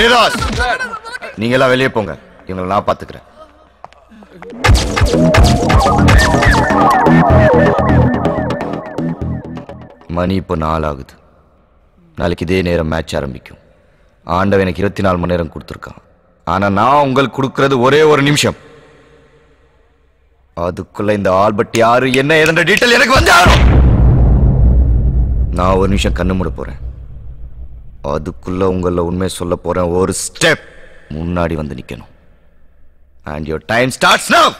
மரியதாஸ் நீங்க எல்லாம் வெளியே போங்க. இவங்களை நான் பாத்துக்கிறேன் மணி இப்போ நாள் ஆகுது நாளைக்கு இதே நேரம் மேட்ச் ஆரம்பிக்கும். ஆண்டவன் எனக்கு இருபத்தி நாலு மணி நேரம் கொடுத்துருக்கான். ஆனா நான் உங்களுக்கு கொடுக்கறது ஒரே ஒரு நிமிஷம். அதுக்குள்ள இந்த ஆல்பர்ட் யாரு என்ன ஏதுன்ற டீட்டெயில் எனக்கு வந்து நான் ஒரு நிமிஷம் கண்ணு மூட போறேன். அதுக்குள்ள உங்கள உண்மை சொல்ல போறேன். ஒரு ஸ்டெப் முன்னாடி வந்து நிக்கணும். And your time starts now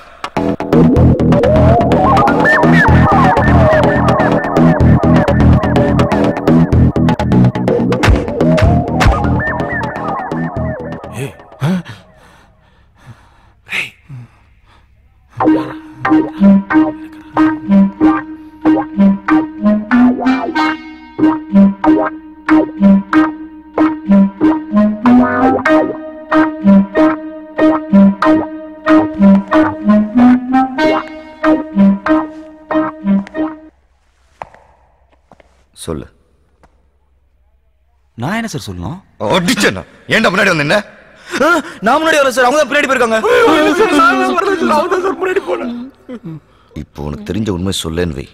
சொல்லு. நான் என்ன சார் சொல்லணும்? அடிச்சேன்னா. ஏன்டா முன்னாடி வந்து என்ன நான் முன்னாடி வரேன் சார். அவங்க தான் பின்னாடி போயிருக்காங்க. இப்போ உனக்கு தெரிஞ்ச உண்மை சொல்லேன்னு வை.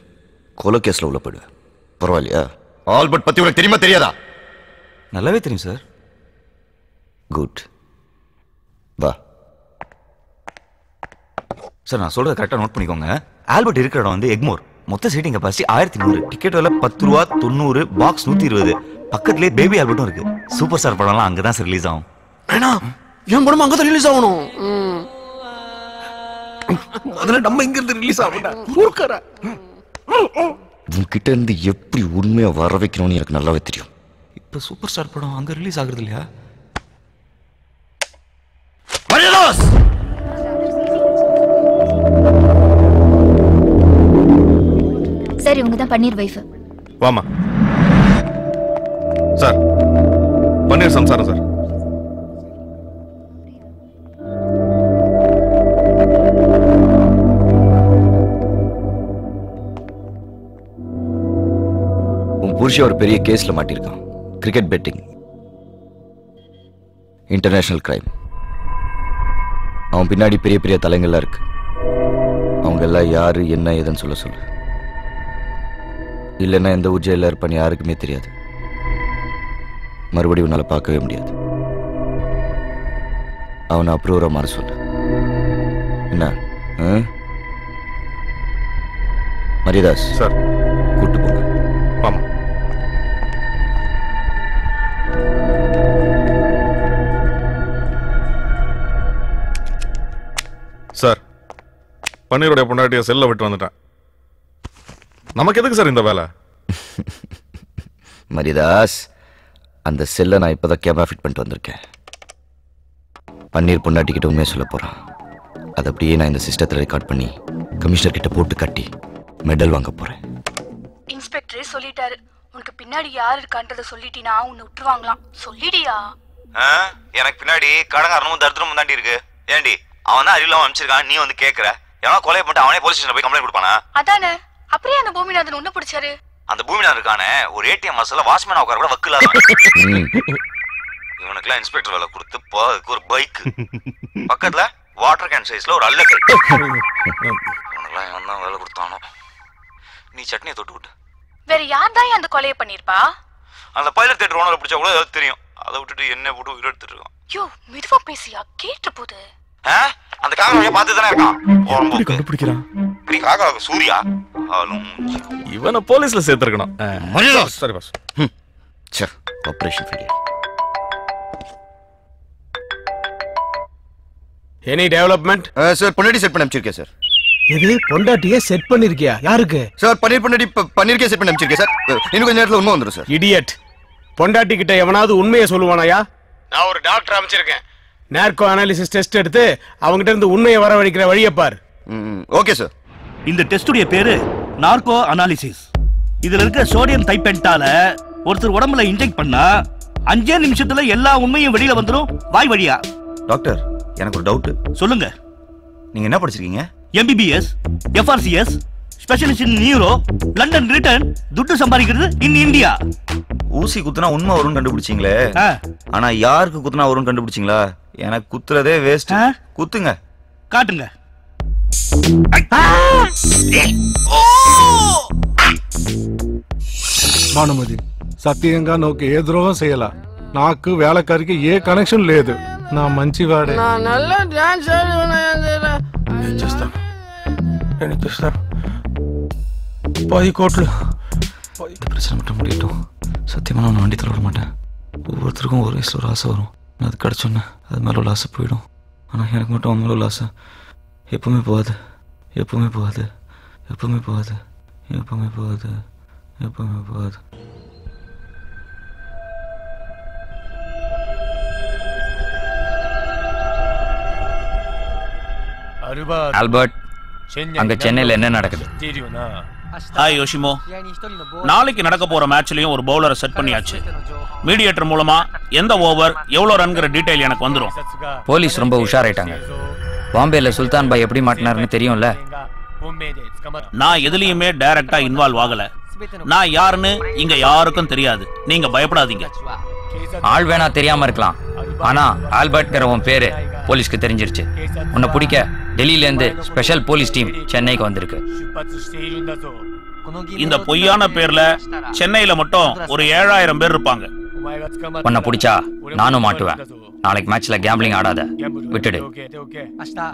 கொலை கேஸ்ல உள்ள போயிடுவேன். பரவாயில்லையா? ஆல்பர்ட் பத்தி உனக்கு தெரியுமா தெரியாதா? நல்லாவே தெரியும் சார். குட். வா. சார் நான் சொல்றத கரெக்டாக நோட் பண்ணிக்கோங்க. ஆல்பர்ட் இருக்கிற இடம் வந்து எக்மோர். மொத்த சீட்டிங் கெப்பாசிட்டி ஆயிரத்தி நூறு. டிக்கெட் விலை பத்து ரூபா தொண்ணூறு பாக்ஸ் நூத்தி இருபது. பக்கத்துலேயே பேபி ஆல்பர்ட்டும் இருக்கு. சூப்பர் ஸ்டார் படம்லாம் அங்கே தான் சார் ரிலீஸ் ஆகும். வேணா என் படம் அங்கதான் ரிலீஸ் ஆகணும். முதல்ல நம்ம இங்க இருந்து ரிலீஸ் ஆகணும் உன்கிட்ட இருந்து எப்படி உண்மையை வர வைக்கணும்னு எனக்கு நல்லாவே தெரியும். இப்போ சூப்பர் ஸ்டார் படம் அங்கே ரிலீஸ் ஆகுறது இல்லையா? மரியதாஸ் சார் இவங்க தான் பன்னீர் வைஃப். வாமா சார் பன்னீர் சம்சாரம் சார். உன் புருஷன் ஒரு பெரிய கேஸ்ல மாட்டியிருக்கான். கிரிக்கெட் பெட்டிங் இன்டர்நேஷனல் கிரைம் அவன் பின்னாடி பெரிய பெரிய தலைங்கள்லாம் இருக்கு. அவங்க எல்லாம் யாரு என்ன ஏதுன்னு சொல்ல சொல்லு. இல்லைன்னா எந்த ஊர் ஜெயில இருப்பான்னு யாருக்குமே தெரியாது. மறுபடியும் உன்னால பார்க்கவே முடியாது. அவனை அப்ரூவரா மாற சொல்லு. என்ன? மரியதாஸ் சார். கூட்டு போங்க. வாமா சார் பன்னீருடைய பொண்டாட்டிய செல்ல விட்டு வந்துட்டேன். நமக்கு எதுக்கு சார் இந்த வேலை? மரிதாஸ் அந்த செல்லை நான் இப்போதான் கேமரா ஃபிட் பண்ணிட்டு வந்திருக்கேன். பன்னீர் பொண்டாட்டிக்கிட்ட உண்மையை சொல்ல போறான். அதை அப்படியே நான் இந்த சிஸ்டத்தில் ரெக்கார்ட் பண்ணி கமிஷனர் கிட்ட போட்டு கட்டி மெடல் வாங்க போறேன். இன்ஸ்பெக்டரே சொல்லிட்டாரு. உனக்கு பின்னாடி யார் இருக்கான்றத சொல்லிட்டினா உன்னை விட்டுருவாங்களாம். சொல்லிடியா? எனக்கு பின்னாடி கடங்காரனும் தரித்திரமும் தாண்டி இருக்கு. ஏண்டி அவன் தான் அறிவில்லாம அனுப்பிச்சிருக்கான் நீ வந்து கேட்கற எவனா கொலை பண்ணிட்டு அவனே போலீஸ் ஸ்டேஷன் போய் கம்ப்ளைண்ட் கொடுப்பானா? அதானே? அப்படியே அந்த பூமிநாதன் உன்ன பிடிச்சாரு. அந்த பூமிநாதன் இருக்கானே ஒரு ஏடிஎம் மசால வாட்ச்மேன் உட்கார கூட வக்கில்லாத ம், இவனுக்குலாம் இன்ஸ்பெக்டர் வேலை கொடுத்து போறதுக்கு ஒரு பைக் பக்கத்துல வாட்டர் கேன் சைஸ்ல ஒரு அல்ல கை இவனுக்குலாம் இவன் தான் வேலை கொடுத்தானோ. நீ சட்னியை தொட்டு விட்டு வேற யார் தான் அந்த கொலையை பண்ணிருப்பா அந்த பைலட் தேட்டர் ஓனரை பிடிச்சா கூட ஏதாவது தெரியும். அதை விட்டுட்டு என்ன போட்டு உயிர் எடுத்துட்டு இருக்கான். யோ மெதுவா பேசியா கேட்டு போகுது? அந்த வழியா பார்த்து தானே இருக்கான். உடம்பு கண்டுபிடிக்கிறான்? சூர்யா. இவனை போலீஸ்ல சேர்த்திருக்கணும். சரி பாஸ் ச்சே operation failure any development sir பொண்டாட்டி செட் பண்ணி அனுப்பிச்சிருக்கேன் சார் எது? பொண்டாட்டிய செட் பண்ணிருக்கியா? யாருக்கு? சார் பன்னீர் பொண்டாட்டி பன்னீருக்கே செட் பண்ணி அனுப்பிச்சிருக்கேன் சார் இன்னும் கொஞ்சம் நேரத்தில் உண்மை வந்துடும் சார் இடியட் பொண்டாட்டி கிட்ட எவனாவது உண்மையை சொல்லுவானாயா? நான் ஒரு டாக்டர் அமைச்சிருக்கேன் நேர்கோ அனாலிசிஸ் டெஸ்ட் எடுத்து அவங்ககிட்ட இருந்து உண்மையை வரவழைக்கிற வழியை பார். ஓகே சார் இந்த டெஸ்டுடைய பேரு நார்கோ அனாலிசிஸ். இதுல இருக்க சோடியம் தைப்பென்டால ஒருத்தர் உடம்புல இன்ஜெக்ட் பண்ணா அஞ்சே நிமிஷத்துல எல்லா உண்மையும் வெளியில வந்துரும் வாய் வழியா. டாக்டர் எனக்கு ஒரு டவுட் சொல்லுங்க. நீங்க என்ன படிச்சிருக்கீங்க? MBBS FRCS specialist in neuro London return துட்டு சம்பாதிக்கிறது இன் இந்தியா ஊசி குத்துனா உண்மை வரும்னு கண்டுபிடிச்சீங்களே. ஆனா யாருக்கு குத்துனா வரும்னு கண்டுபிடிச்சீங்களா? எனக்கு குத்துறதே வேஸ்ட்? குத்துங்க. காட்டுங்க. మనముజీ సత్యంగా నాకు ఏ ద్రోహం చేయాల. నాకు వేళకరికి ఏ కనెక్షన్ లేదు. నా మంచి పది కోట్లు. పరిశ్రమటం డేటు సత్యమనం నాండి తలవడమాట ఒవ్వొరుతరుకం ఒరు వయసులో రాసవరం అది కడుచున్న అది మరో లాస పోయడం. అనహ్యానికి మటం లాస. எப்பவுமே போகாது. எப்பவுமே போகாது. எப்பவுமே போகாது. எப்பவுமே போகாது. எப்பவுமே போகாது. ஆல்பர்ட் அங்க சென்னையில என்ன நடக்குது? Hi Yoshimo. நாளைக்கு நடக்க போற மேட்ச்லயும் ஒரு பவுலரை செட் பண்ணியாச்சு. மீடியேட்டர் மூலமா எந்த ஓவர் எவ்வளவு ரன்ங்கிற டீடைல் எனக்கு வந்துரும். போலீஸ் ரொம்ப உஷாராயிட்டாங்க. பாம்பேல சுல்தான் பாய் எப்படி மாட்டினாருன்னு தெரியும்ல? நான் எதுலயுமே டைரக்டா இன்வால்வ் ஆகல. நான் யாருன்னு இங்க யாருக்கும் தெரியாது. நீங்க பயப்படாதீங்க. ஆள் வேணா தெரியாம இருக்கலாம். ஆனா ஆல்பர்ட்ங்கிற உன் பேரு போலீஸ்க்கு தெரிஞ்சிருச்சு. உன்னை பிடிக்க டெல்லியில இருந்து ஸ்பெஷல் போலீஸ் டீம் சென்னைக்கு வந்திருக்கு. இந்த பொய்யான பேர்ல சென்னையில மட்டும் ஒரு ஏழாயிரம் பேர் இருப்பாங்க. உன்னை பிடிச்சா நானும் மாட்டுவேன். நாளைக்கு மேட்ச்ல கேம்பிளிங் ஆடாத. விட்டுடு.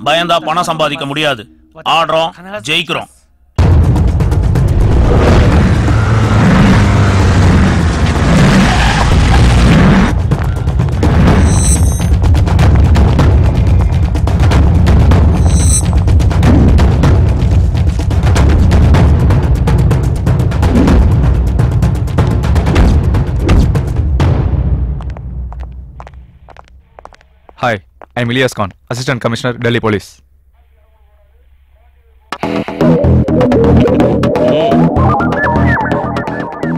பயந்தா பணம் சம்பாதிக்க முடியாது. ஆடுறோம் ஜெயிக்கிறோம். Hi, I'm Ilyas Khan, Assistant Commissioner, Delhi Police.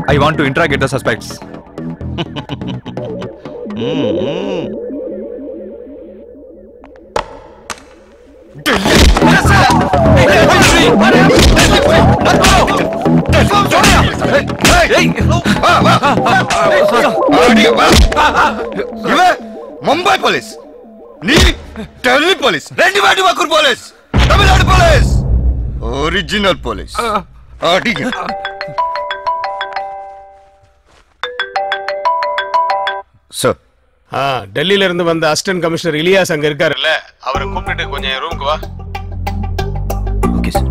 I want to interrogate the suspects. Mumbai police நீ டெல்லி போலீஸ் ரெண்டு வாட்டி Vakkur police Tamil Nadu police original police அடிங்க சார் ஆ டெல்லியில இருந்து வந்த அசிஸ்டன்ட் கமிஷனர் இலியாஸ் அங்க இருக்காருல்ல அவரை கூப்பிட்டுட்டு கொஞ்சம் ரூமுக்கு வா okay sir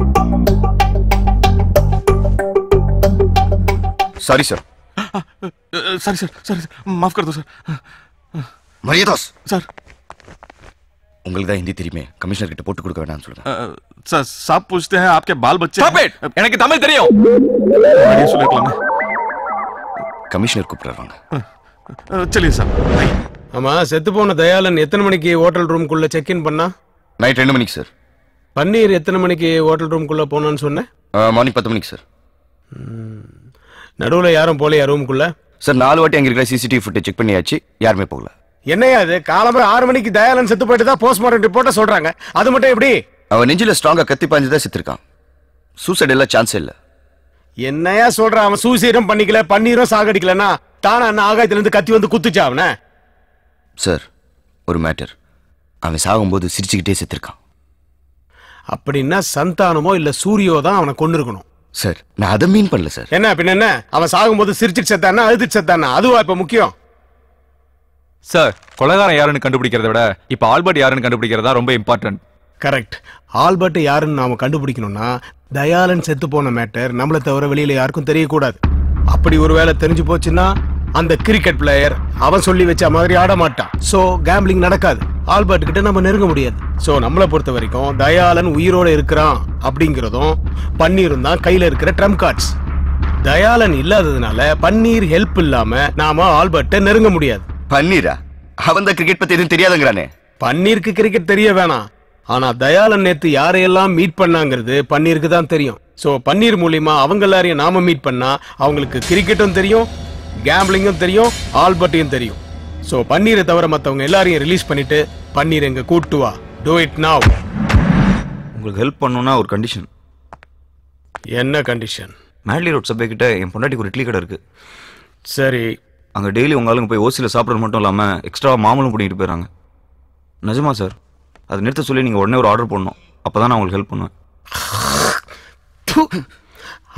sorry sir sorry sir sorry माफ कर दो सर மரியதாஸ் सर உங்களுக்கு தான் ஹிந்தி தெரியுமே கமிஷனர் கிட்ட போட்டு கொடுக்க வேணாம்னு சொல்லுங்க सर साहब पूछते हैं आपके बाल बच्चे Stop it! எனக்கு தமிழ் தெரியும் मुझे சொல்லிருக்கலாம் கமிஷனர் கூப்பிடுறாங்க चलिए सर ஆமா செத்து போன தயாளன் எத்தனை மணிக்கு ஹோட்டல் ரூம்குள்ள செக் இன் பண்ணா நைட் ரெண்டு மணிக்கு சார் பன்னீர் எத்தனை மணிக்கு ஹோட்டல் ரூம்குள்ள போனான்னு சொன்னேன் மார்னிங் பத்து மணிக்கு சார் நடுவுல யாரும் போலையா ரூம்குள்ள சார் நாலு வாட்டி அங்கே இருக்கிற சிசிடிவி ஃபுட்டேஜ் செக் பண்ணியாச்சு யாருமே போகல என்னையா அது காலம்பரம் ஆறு மணிக்கு தயாளன் செத்து போயிட்டு தான் போஸ்ட்மார்ட்டம் ரிப்போர்ட்டை சொல்றாங்க. அது மட்டும் எப்படி? அவன் நெஞ்சில ஸ்ட்ராங்கா கத்தி பாஞ்சு தான் செத்துருக்கான். சூசைட் எல்லாம் சான்ஸ் இல்ல. என்னையா சொல்றான் அவன் சூசைடும் பண்ணிக்கல பன்னீரும் சாகடிக்கலன்னா தானா என்ன ஆகாயத்துல இருந்து கத்தி வந்து குத்துச்சா அவனை? சார் ஒரு மேட்டர் அவன் சாகும்போது சிரிச்சுக்கிட்டே செத்துருக்கான். அப்படின்னா சந்தானமோ இல்ல சூரியோ தான் அவனை கொண்டு இருக்கணும் சார் நான் அதை மீன் பண்ணல சார் என்ன பின்ன என்ன? அவன் சாகும்போது சிரிச்சிட்டு செத்தானா அழுதுட்டு செத்தானா அதுவா இப்ப முக்கியம்? சார் கொலகாரன் யாருன்னு கண்டுபிடிக்கிறத விட இப்போ ஆல்பர்ட் யாருன்னு கண்டுபிடிக்கிறதா ரொம்ப இம்பார்ட்டன்ட் கரெக்ட் ஆல்பர்ட் யாருன்னு நாம கண்டுபிடிக்கணும்னா தயாளன் செத்து போன மேட்டர் நம்மளை தவிர வெளியில யாருக்கும் தெரியக்கூடாது. அப்படி ஒருவேளை தெரிஞ்சு போச்சுன்னா அந்த கிரிக்கெட் பிளேயர் அவன் சொல்லி வச்ச மாதிரி ஆட மாட்டான். சோ கேம்பிளிங் நடக்காது. ஆல்பர்ட் கிட்ட நம்ம நெருங்க முடியாது. சோ நம்மளை பொறுத்த வரைக்கும் தயாளன் உயிரோட இருக்கிறான் அப்படிங்கிறதும் பன்னீரும் தான் கையில இருக்கிற ட்ரம் கார்ட்ஸ் தயாளன் இல்லாததுனால பன்னீர் ஹெல்ப் இல்லாம நாம ஆல்பர்ட்டை நெருங்க முடியாது. பன்னீரா? அவன் தான் கிரிக்கெட் பத்தி எதுவும் தெரியாதுங்கிறானே. பன்னீருக்கு கிரிக்கெட் தெரிய வேணாம். ஆனா தயாளன் நேத்து யாரையெல்லாம் மீட் பண்ணாங்கிறது பன்னீருக்கு தான் தெரியும். சோ பன்னீர் மூலியமா அவங்க எல்லாரையும் நாம மீட் பண்ணா அவங்களுக்கு கிரிக்கெட்டும் தெரியும் கேம்பிளிங்கும் தெரியும் ஆல்பர்ட்டையும் தெரியும். சோ பன்னீரை தவிர மத்தவங்க எல்லாரையும் ரிலீஸ் பண்ணிட்டு பன்னீர் எங்க கூட்டு வா. டூ இட் நாவ் உங்களுக்கு ஹெல்ப் பண்ணணும்னா ஒரு கண்டிஷன் என்ன கண்டிஷன் மேட்லி ரோட் சபை கிட்ட என் பொண்டாட்டிக்கு ஒரு இட்லி கடை இருக்கு. சரி அங்க டெய்லி உங்க ஆளுங்க போய் ஓசியில் சாப்பிட்றது மட்டும் இல்லாம எக்ஸ்ட்ரா மாமலும் பண்ணிட்டு போயிடறாங்க. நிஜமா சார் அதை நிறுத்த சொல்லி நீங்க உடனே ஒரு ஆர்டர் பண்ணணும் அப்பதான் நான் உங்களுக்கு ஹெல்ப் பண்ணுவேன்.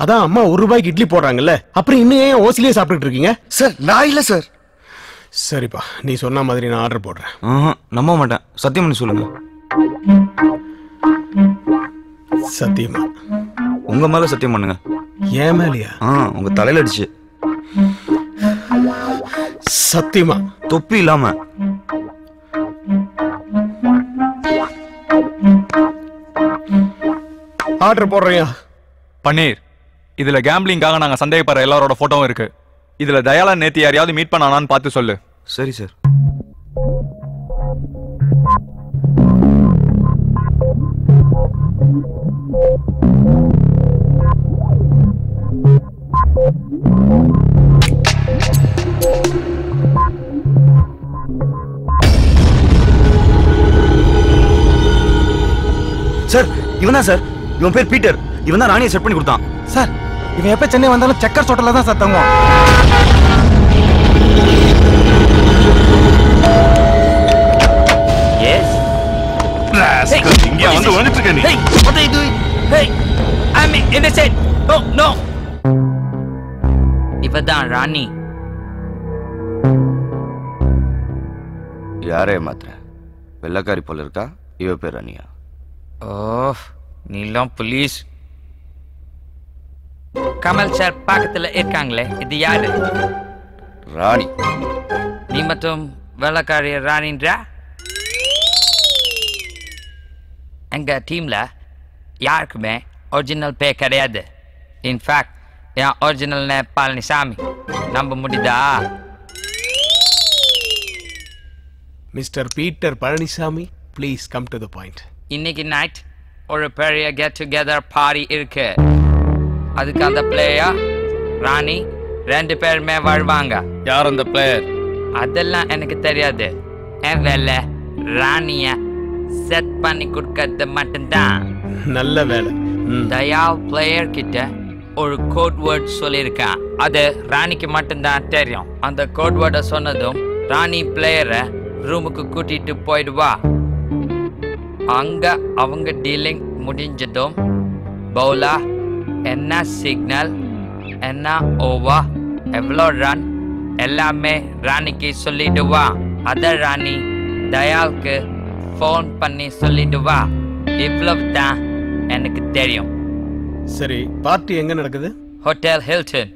அதான் அம்மா ஒரு ரூபாய்க்கு இட்லி போடுறாங்கல்ல. அப்புறம் இன்னும் ஏன் ஓசிலேயே சாப்பிட்டுட்டு இருக்கீங்க? சார் நான் இல்ல சார் சரிப்பா. நீ சொன்ன மாதிரி நான் ஆர்டர் போடுறேன். நம்ப மாட்டேன். சத்தியம் பண்ணி சொல்லுங்க. சத்தியமா. உங்க மேல சத்தியம் பண்ணுங்க. ஏன் மேலையா? ஆ உங்க தலையில அடிச்சு. சத்தியமா? தொப்பி இல்லாம. ஆர்டர் போடுறியா? பன்னீர் இதுல கேம்பிளிங்காக நாங்க சந்தேகப்படுற எல்லாரோட போட்டோவும் இருக்கு. இதுல தயாளன் நேத்து யாரையாவது மீட் பண்ணானான்னு பார்த்து சொல்லு. சரி சார் சார் இவன் தான் சார். இவன் பேர் பீட்டர். இவன் தான் ராணியை செட் பண்ணி கொடுத்தான். சார் இவன் எப்ப சென்னை வந்தாலும் செக்கர் ஹோட்டல்ல தான் சார் தங்குவான். இங்க வந்து வந்துட்டு இருக்க நீ. Hey, what are you doing? Hey, I'm innocent. No. இவதான் ராணி. யாரே மாத்திர? வெள்ளக்காரி போல இருக்கா? இவ பேர் அனியா ஓ நீலாம் போலீஸ். கமல் சார் பக்கத்துல இருக்காங்களே இது யாரு? ராணி. நீ மட்டும் வேலைக்காரி ராணின்றா? எங்க டீம்ல யாருக்குமே ஒரிஜினல் பே கிடையாது. இன்ஃபேக்ட் என் ஒரிஜினல் பழனிசாமி. நம்ப முடியுதா? Mister Peter Palanisamy please come to the point இன்னைக்கு நைட் ஒரு பெரிய கெட் டுகெதர் பார்ட்டி இருக்கு. அதுக்கு அந்த பிளேயர் ராணி ரெண்டு பேருமே வருவாங்க. யார் அந்த பிளேயர் அதெல்லாம் எனக்கு தெரியாது. என் வேலை ராணிய செட் பண்ணி கொடுக்கறது மட்டும்தான். நல்ல வேலை. தயா பிளேயர் கிட்ட ஒரு கோட் வேர்ட் சொல்லியிருக்கான். அது ராணிக்கு மட்டும்தான் தெரியும். அந்த கோட் வேர்டை சொன்னதும் ராணி பிளேயரை ரூமுக்கு கூட்டிட்டு போயிடுவா. அங்க அவங்க டீலிங் முடிஞ்சதும் பவுலா என்ன சிக்னல் என்ன ஓவா எவ்வளோ ரன் எல்லாமே ராணிக்கு சொல்லிடுவா. அத ராணி தயாவுக்கு ஃபோன் பண்ணி சொல்லிடுவா. இவ்வளவு தான் எனக்கு தெரியும். சரி பார்ட்டி எங்க நடக்குது? Hotel Hilton